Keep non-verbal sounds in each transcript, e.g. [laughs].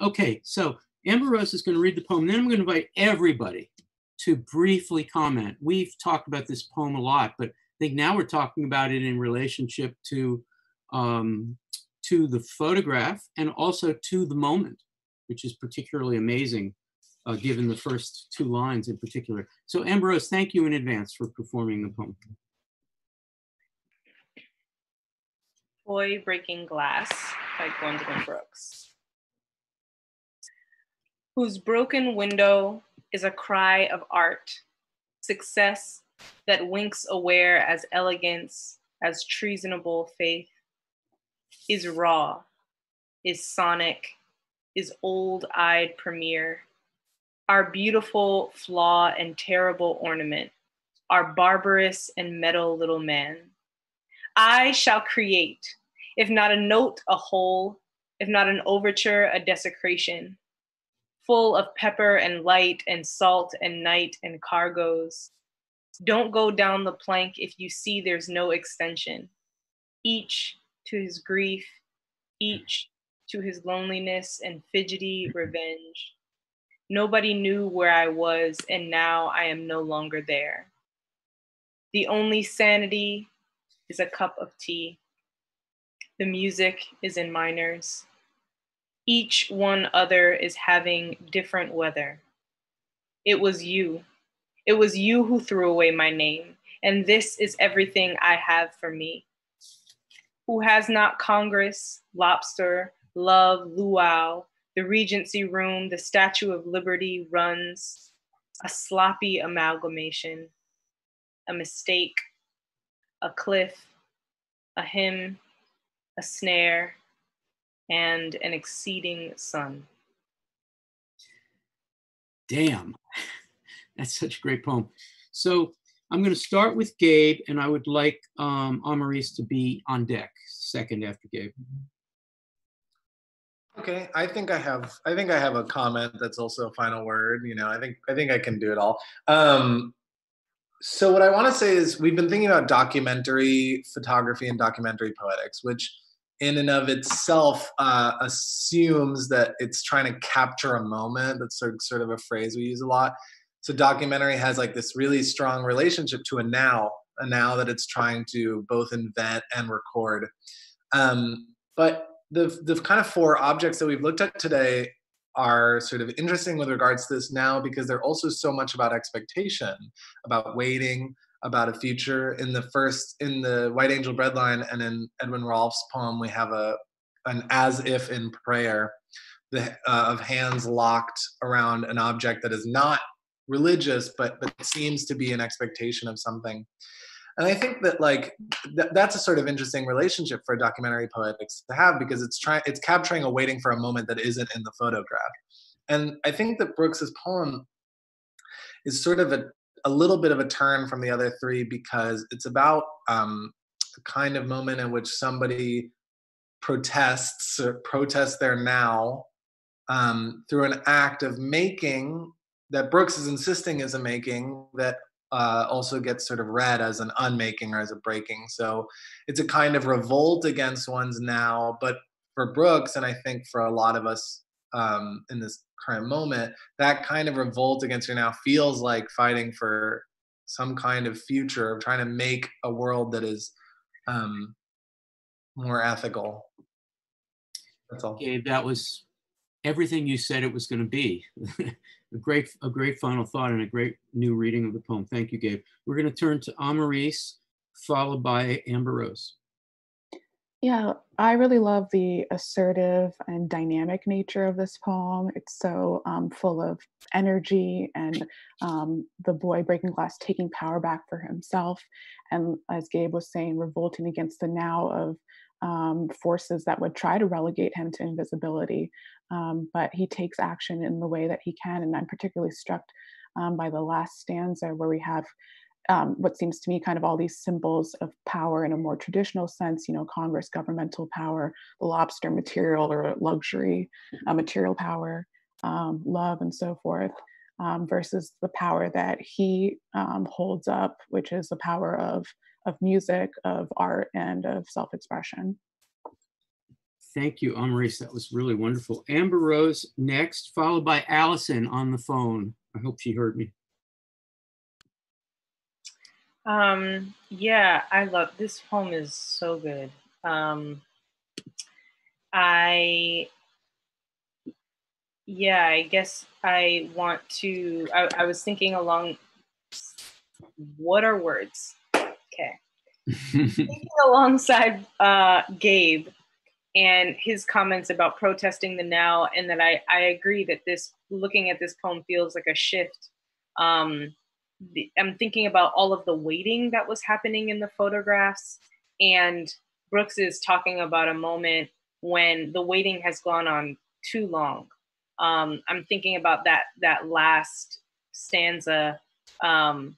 Okay, so Amber Rose is going to read the poem. Then I'm going to invite everybody to briefly comment. We've talked about this poem a lot, but I think now we're talking about it in relationship to um, to the photograph and also to the moment, which is particularly amazing uh, given the first two lines in particular. So Amber Rose, thank you in advance for performing the poem. Boy Breaking Glass by Gwendolyn Brooks. Whose broken window is a cry of art, success that winks aware as elegance, as treasonable faith, is raw, is sonic, is old eyed premiere, our beautiful flaw and terrible ornament, our barbarous and metal little man. I shall create, if not a note, a whole, if not an overture, a desecration, full of pepper and light and salt and night and cargoes. Don't go down the plank if you see there's no extension. Each to his grief, each to his loneliness and fidgety revenge. Nobody knew where I was, and now I am no longer there. The only sanity is a cup of tea. The music is in minors. Each one other is having different weather. It was you. It was you who threw away my name, and this is everything I have for me. Who has not Congress, lobster, love, luau, the Regency Room, the Statue of Liberty runs, a sloppy amalgamation, a mistake, a cliff, a hymn, a snare, and an exceeding sun. Damn, [laughs] that's such a great poem. So I'm going to start with Gabe, and I would like um, Amaris to be on deck, second after Gabe. Okay, I think I have. I think I have a comment that's also a final word. You know, I think I think I can do it all. Um, so what I want to say is we've been thinking about documentary photography and documentary poetics, which in and of itself uh, assumes that it's trying to capture a moment. That's sort sort of a phrase we use a lot. So documentary has like this really strong relationship to a now, a now that it's trying to both invent and record. Um, but the the kind of four objects that we've looked at today are sort of interesting with regards to this now because they're also so much about expectation, about waiting, about a future. In the first, in the White Angel Breadline and in Edwin Rolfe's poem, we have a an as if in prayer, the, uh, of hands locked around an object that is not religious, but but seems to be an expectation of something and i think that like th- that's a sort of interesting relationship for documentary poetics to have because it's trying it's capturing a waiting for a moment that isn't in the photograph and i think that brooks's poem is sort of a, a little bit of a turn from the other three because it's about um, a kind of moment in which somebody protests or protests their now um, through an act of making that Brooks is insisting is a making that uh, also gets sort of read as an unmaking or as a breaking. So it's a kind of revolt against one's now. But for Brooks, and I think for a lot of us um, in this current moment, that kind of revolt against your now feels like fighting for some kind of future of trying to make a world that is um, more ethical. That's all. Gabe, that was everything you said it was going to be. [laughs] a great, a great final thought and a great new reading of the poem. Thank you, Gabe. We're going to turn to Amaris, followed by Amber Rose. Yeah, I really love the assertive and dynamic nature of this poem. It's so um, full of energy and um, the boy breaking glass taking power back for himself. And as Gabe was saying, revolting against the now of um, forces that would try to relegate him to invisibility. Um, but he takes action in the way that he can. And I'm particularly struck um, by the last stanza where we have um, what seems to me kind of all these symbols of power in a more traditional sense, you know, Congress, governmental power, the lobster material or luxury, uh, material power, um, love, and so forth. Um, versus the power that he um, holds up, which is the power of of music, of art, and of self expression. Thank you, Amaris. That was really wonderful. Amber Rose next, followed by Allison on the phone. I hope she heard me. Um, yeah, I love this poem is so good. Um, I yeah, I guess I want to. I, I was thinking along. What are words? Okay, thinking [laughs] alongside uh, Gabe and his comments about protesting the now, and that I I agree that this looking at this poem feels like a shift. Um, the, I'm thinking about all of the waiting that was happening in the photographs, and Brooks is talking about a moment when the waiting has gone on too long. Um, I'm thinking about that that last stanza. Um,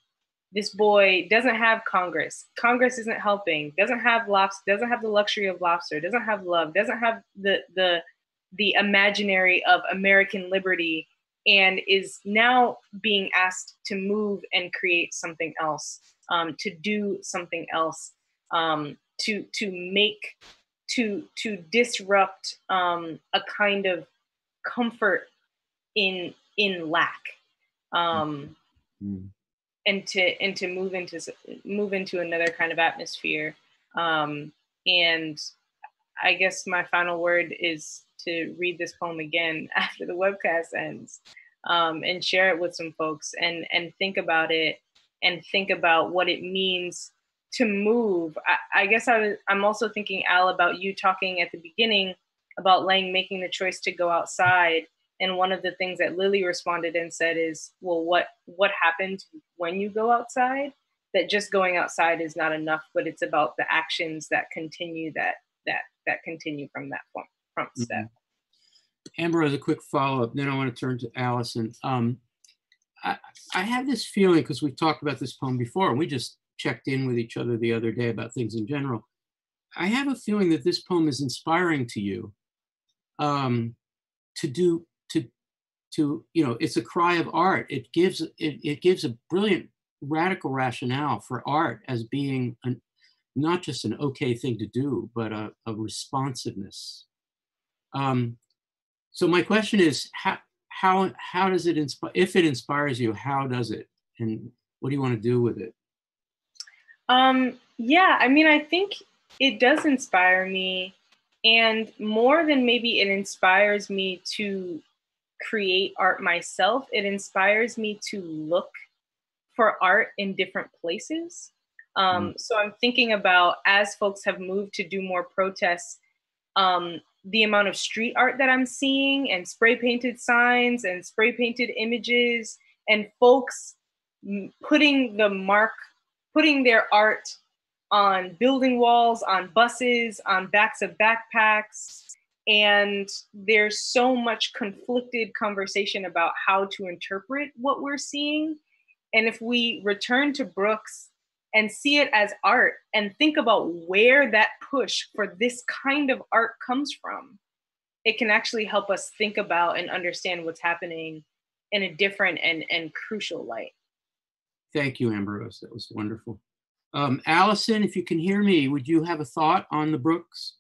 this boy doesn't have Congress. Congress isn't helping. Doesn't have lobster. Doesn't have the luxury of lobster. Doesn't have love. Doesn't have the the the imaginary of American liberty, and is now being asked to move and create something else, um, to do something else, um, to to make to to disrupt um, a kind of comfort in in lack um, mm. and to and to move into move into another kind of atmosphere um, and i guess my final word is to read this poem again [laughs] after the webcast ends um, and share it with some folks and and think about it and think about what it means to move. I, I guess I was, I'm also thinking, Al, about you talking at the beginning about Lange making the choice to go outside. And one of the things that Lily responded and said is, well, what what happens when you go outside? That just going outside is not enough, but it's about the actions that continue that that that continue from that front, mm-hmm. Amber, as a quick follow up, then I want to turn to Allison. Um, I, I have this feeling because we've talked about this poem before, and we just checked in with each other the other day about things in general. I have a feeling that this poem is inspiring to you um, to do to to you know it's a cry of art. It gives it, it gives a brilliant radical rationale for art as being an, not just an okay thing to do, but a, a responsiveness. Um, so my question is how how how does it inspire if it inspires you? How does it, and what do you want to do with it? Um, yeah, I mean, I think it does inspire me. And more than maybe it inspires me to create art myself, it inspires me to look for art in different places. Um, mm. So I'm thinking about as folks have moved to do more protests, um, the amount of street art that I'm seeing and spray painted signs and spray painted images and folks putting the mark putting their art on building walls, on buses, on backs of backpacks. And there's so much conflicted conversation about how to interpret what we're seeing. And if we return to Brooks and see it as art and think about where that push for this kind of art comes from, it can actually help us think about and understand what's happening in a different and, and crucial light. Thank you, Amber Rose. That was wonderful. Um, Allison, if you can hear me, would you have a thought on the Brooks?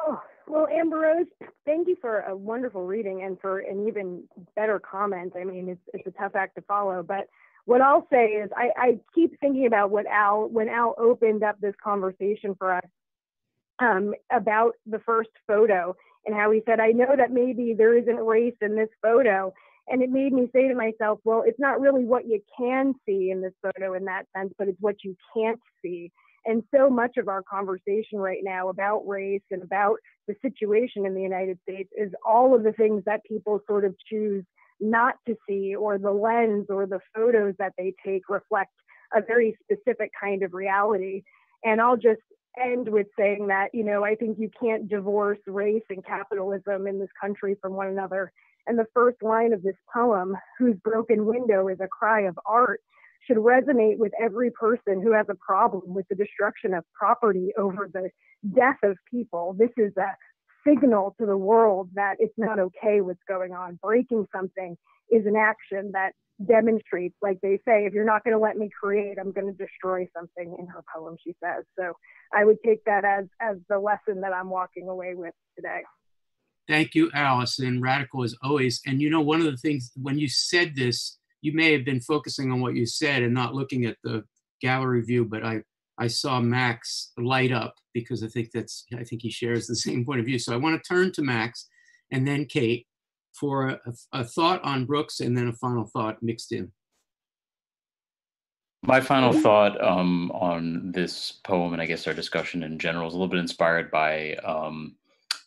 Oh, well, Amber Rose, thank you for a wonderful reading and for an even better comment. I mean, it's, it's a tough act to follow, but what I'll say is I, I keep thinking about what Al, when Al opened up this conversation for us um, about the first photo and how he said, I know that maybe there isn't race in this photo, and it made me say to myself, well, it's not really what you can see in this photo in that sense, but it's what you can't see. And so much of our conversation right now about race and about the situation in the United States is all of the things that people sort of choose not to see, or the lens or the photos that they take reflect a very specific kind of reality. And I'll just end with saying that, you know, I think you can't divorce race and capitalism in this country from one another. And the first line of this poem, whose broken window is a cry of art, should resonate with every person who has a problem with the destruction of property over the death of people. This is a signal to the world that it's not okay what's going on. Breaking something is an action that demonstrates, like they say, if you're not going to let me create, I'm going to destroy something. In her poem, she says. So I would take that as as the lesson that I'm walking away with today. Thank you, Allison. Radical as always. And you know, one of the things when you said this, you may have been focusing on what you said and not looking at the gallery view, but I I saw Max light up because I think that's I think he shares the [laughs] same point of view. So I want to turn to Max and then Kate for a, a thought on Brooks and then a final thought mixed in. My final thought um, on this poem, and I guess our discussion in general, is a little bit inspired by um,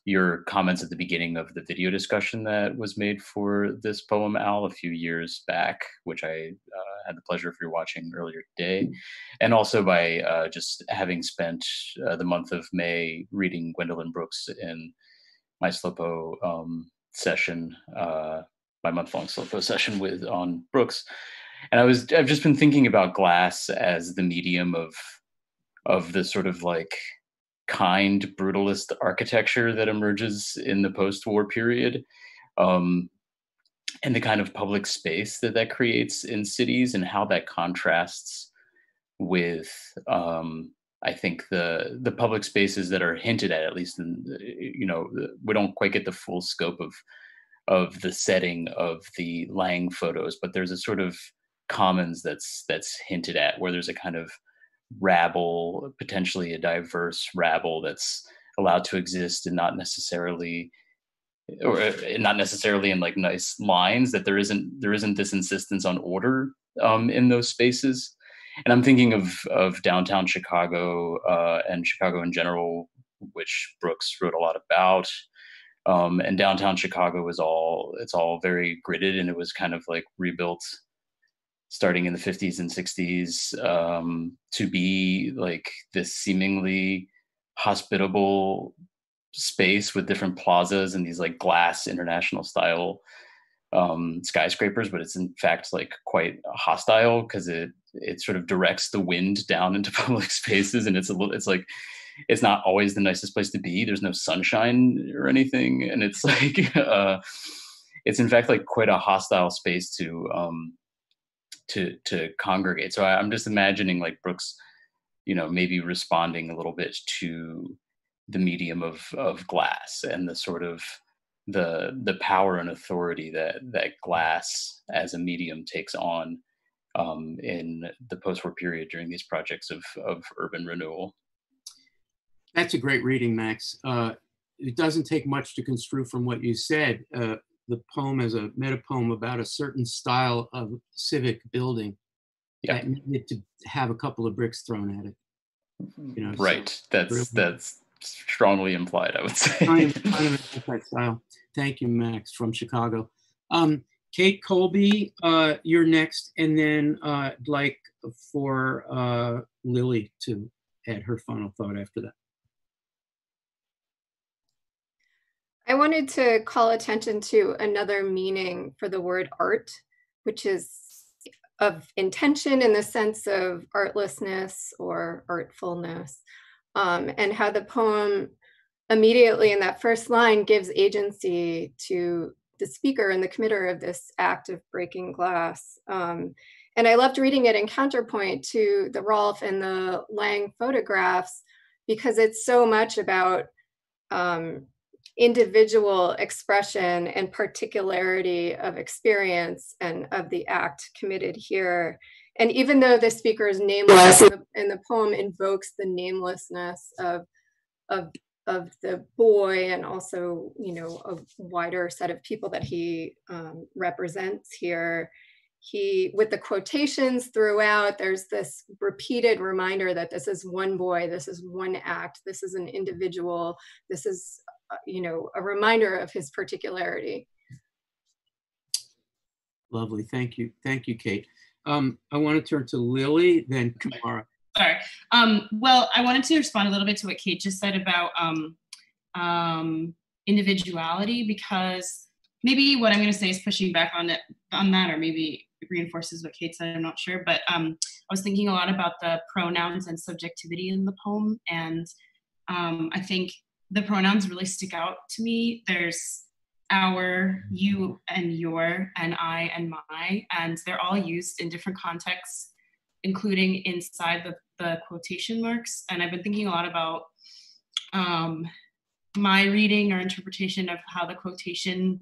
your comments at the beginning of the video discussion that was made for this poem, Al, a few years back, which I uh, had the pleasure of your watching earlier today, and also by uh, just having spent uh, the month of May reading Gwendolyn Brooks in my Slopo um, session, uh, my month-long Slopo session with on Brooks, and I was I've just been thinking about glass as the medium of of the sort of like kind brutalist architecture that emerges in the post-war period um, and the kind of public space that that creates in cities and how that contrasts with um, I think the the public spaces that are hinted at, at least in you know we don't quite get the full scope of of the setting of the Lange photos, but there's a sort of commons that's that's hinted at where there's a kind of rabble, potentially a diverse rabble that's allowed to exist and not necessarily or not necessarily in like nice lines that there isn't there isn't this insistence on order um, in those spaces. And i'm thinking of of downtown chicago uh, and chicago in general which brooks wrote a lot about. Um, and downtown chicago was all it's all very gridded and it was kind of like rebuilt starting in the 50s and 60s um, to be like this seemingly hospitable space with different plazas and these like glass international style um, skyscrapers, but it's in fact like quite hostile because it it sort of directs the wind down into [laughs] public spaces, and it's a little it's like it's not always the nicest place to be. There's no sunshine or anything, and it's [laughs] like uh, it's in fact like quite a hostile space to um, to to congregate. So I, I'm just imagining like Brooks, you know, maybe responding a little bit to the medium of of glass and the sort of the the power and authority that that glass as a medium takes on um, in the post-war period during these projects of of urban renewal. That's a great reading, Max. Uh, it doesn't take much to construe from what you said. Uh, the poem as a meta poem about a certain style of civic building yeah. that needed to have a couple of bricks thrown at it. You know, right. So that's that's strongly implied. I would say. kind of, [laughs] kind of that style. Thank you, Max from Chicago. Um, Kate Colby, uh, you're next, and then uh, I'd like for uh, Lily to add her final thought after that. I wanted to call attention to another meaning for the word art, which is of intention in the sense of artlessness or artfulness, um, and how the poem immediately in that first line gives agency to the speaker and the committer of this act of breaking glass. Um, and I loved reading it in counterpoint to the Rolfe and the Lange photographs because it's so much about um, individual expression and particularity of experience and of the act committed here. And even though the speaker is nameless and the, and the poem invokes the namelessness of, of, of the boy and also, you know, a wider set of people that he um, represents here, he with the quotations throughout there's this repeated reminder that this is one boy this is one act this is an individual this is you know, a reminder of his particularity. Lovely, thank you, thank you, Kate. Um, I want to turn to Lily, then Kamara. Sorry. Um, well, I wanted to respond a little bit to what Kate just said about um, um, individuality because maybe what I'm going to say is pushing back on it on that, or maybe it reinforces what Kate said. I'm not sure, but um, I was thinking a lot about the pronouns and subjectivity in the poem, and um, I think the pronouns really stick out to me. There's our, you, and your, and I, and my, and they're all used in different contexts, including inside the, the quotation marks. And I've been thinking a lot about um, my reading or interpretation of how the quotation,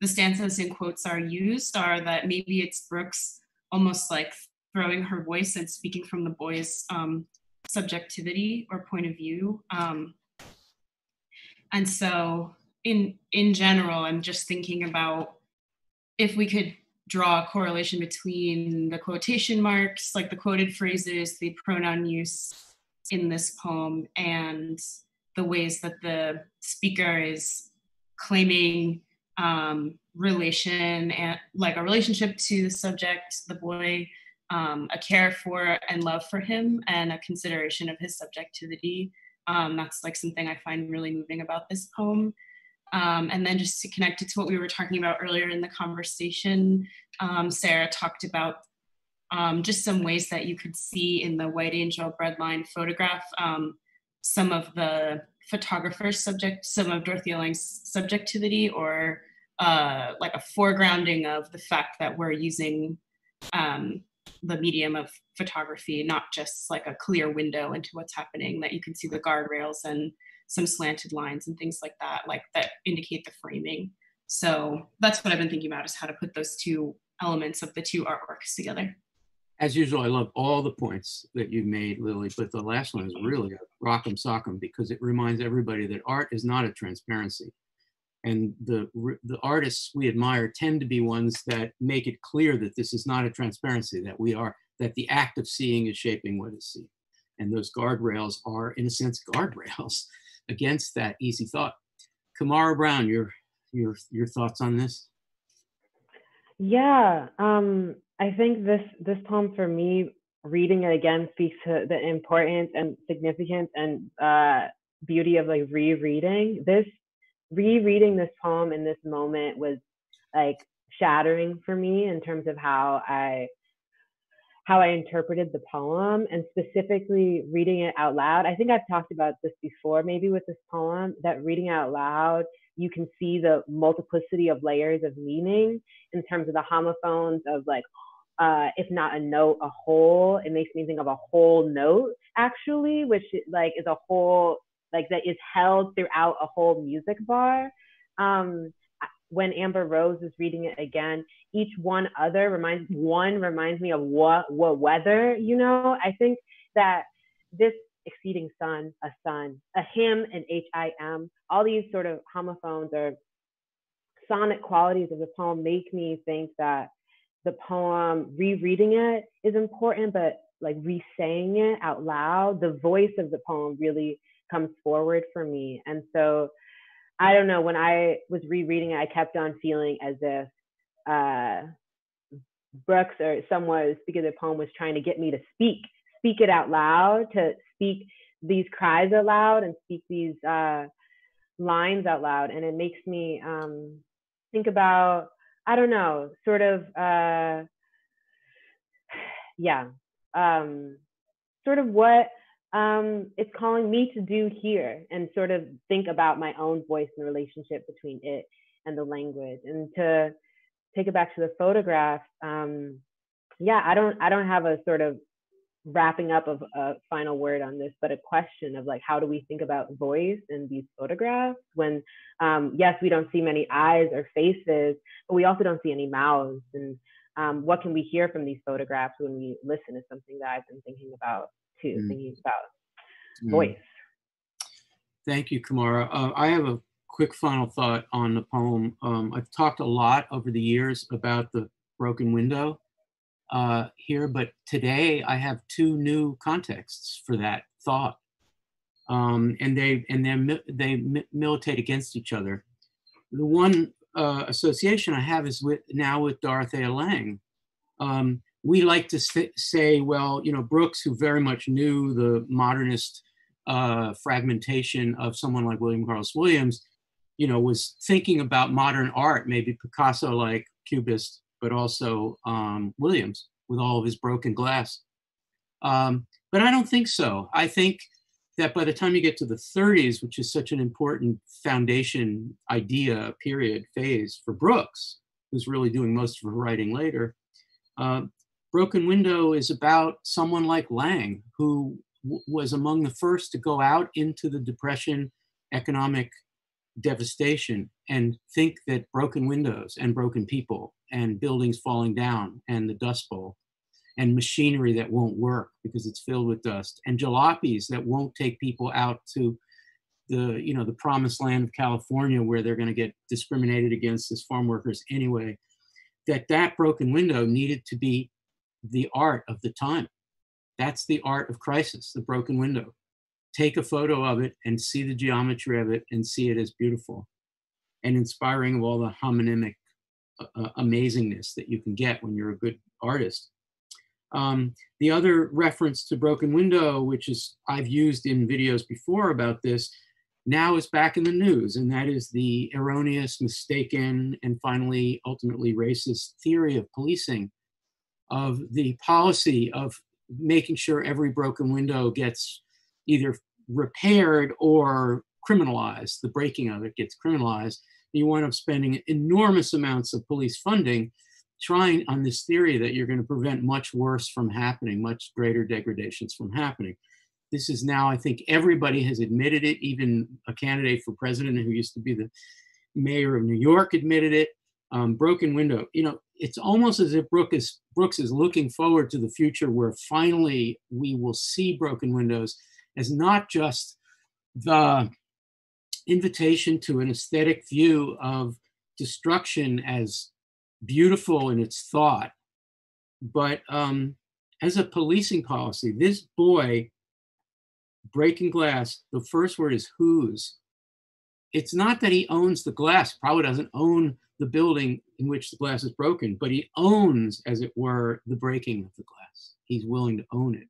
the stanzas in quotes are used are that maybe it's Brooks almost like throwing her voice and speaking from the boy's um, subjectivity or point of view. Um, and so in in general, I'm just thinking about if we could draw a correlation between the quotation marks, like the quoted phrases, the pronoun use in this poem, and the ways that the speaker is claiming um, relation and like a relationship to the subject, the boy, um, a care for and love for him, and a consideration of his subjectivity. Um, that's like something I find really moving about this poem. Um, and then just to connect it to what we were talking about earlier in the conversation, um, Sarah talked about um, just some ways that you could see in the White Angel breadline photograph um, some of the photographer's subject, some of Dorothea Lange's subjectivity, or uh, like a foregrounding of the fact that we're using um, the medium of photography, not just like a clear window into what's happening, that you can see the guardrails and some slanted lines and things like that, like that indicate the framing. So that's what I've been thinking about is how to put those two elements of the two artworks together as usual, I love all the points that you made, Lily, but the last one is really a rock'em sock'em because it reminds everybody that art is not a transparency. And the, the artists we admire tend to be ones that make it clear that this is not a transparency, that we are, that the act of seeing is shaping what is seen. And those guardrails are, in a sense, guardrails [laughs] against that easy thought. Kamara Brown, your, your, your thoughts on this? Yeah, um, I think this this poem for me, reading it again speaks to the importance and significance and uh, beauty of like rereading. This rereading this poem in this moment was like shattering for me in terms of how I how I interpreted the poem and specifically reading it out loud. I think I've talked about this before, maybe with this poem, that reading out loud you can see the multiplicity of layers of meaning in terms of the homophones of like uh, if not a note, a whole. It makes me think of a whole note actually, which like is a whole like that is held throughout a whole music bar. Um, when Amber Rose is reading it again, each one other reminds one reminds me of what what weather. You know, I think that this exceeding sun, a sun, a him, and H I M, all these sort of homophones or sonic qualities of the poem make me think that the poem, rereading it is important, but like re-saying it out loud, the voice of the poem really comes forward for me. And so I don't know, when I was rereading it, I kept on feeling as if uh, Brooks or someone speaking the poem was trying to get me to speak, speak it out loud, to speak these cries out loud and speak these uh, lines out loud. And it makes me um, think about I don't know, sort of, uh, [sighs] yeah, um, sort of what um, it's calling me to do here and sort of think about my own voice and the relationship between it and the language. And to take it back to the photograph, um, yeah, I don't, I don't have a sort of wrapping up of a final word on this, but a question of like, how do we think about voice in these photographs when, um, yes, we don't see many eyes or faces, but we also don't see any mouths. And um, what can we hear from these photographs when we listen is something that I've been thinking about too, mm. thinking about mm. voice. Thank you, Kamara. Uh, I have a quick final thought on the poem. Um, I've talked a lot over the years about the broken window uh, here, but today I have two new contexts for that thought, um, and they and they they militate against each other. The one uh, association I have is with now with Dorothea Lange. Um, we like to say, well, you know, Brooks, who very much knew the modernist uh, fragmentation of someone like William Carlos Williams, you know, was thinking about modern art, maybe Picasso like Cubist but also um, Williams with all of his broken glass. Um, but I don't think so. I think that by the time you get to the 30s, which is such an important foundation idea period phase for Brooks, who's really doing most of her writing later, uh, Broken Window is about someone like Lange, who was among the first to go out into the Depression economic devastation and think that broken windows and broken people and buildings falling down and the dust bowl and machinery that won't work because it's filled with dust and jalopies that won't take people out to the you know the promised land of california where they're going to get discriminated against as farm workers anyway that that broken window needed to be the art of the time. That's the art of crisis the broken window. Take a photo of it and see the geometry of it and see it as beautiful and inspiring of all the homonymic uh, uh, amazingness that you can get when you're a good artist. Um, the other reference to Broken Window, which is I've used in videos before about this, now is back in the news, and that is the erroneous, mistaken, and finally, ultimately racist theory of policing, of the policy of making sure every broken window gets either repaired or criminalized. The breaking of it gets criminalized. You wind up spending enormous amounts of police funding trying on this theory that you're going to prevent much worse from happening, much greater degradations from happening. This is now, I think everybody has admitted it, even a candidate for president who used to be the mayor of New York admitted it. Um, broken window, you know, it's almost as if Brooks is, Brooks is looking forward to the future where finally we will see broken windows as not just the invitation to an aesthetic view of destruction as beautiful in its thought, but um, as a policing policy, this boy breaking glass, the first word is whose. It's not that he owns the glass, probably doesn't own the building in which the glass is broken, but he owns, as it were, the breaking of the glass. He's willing to own it.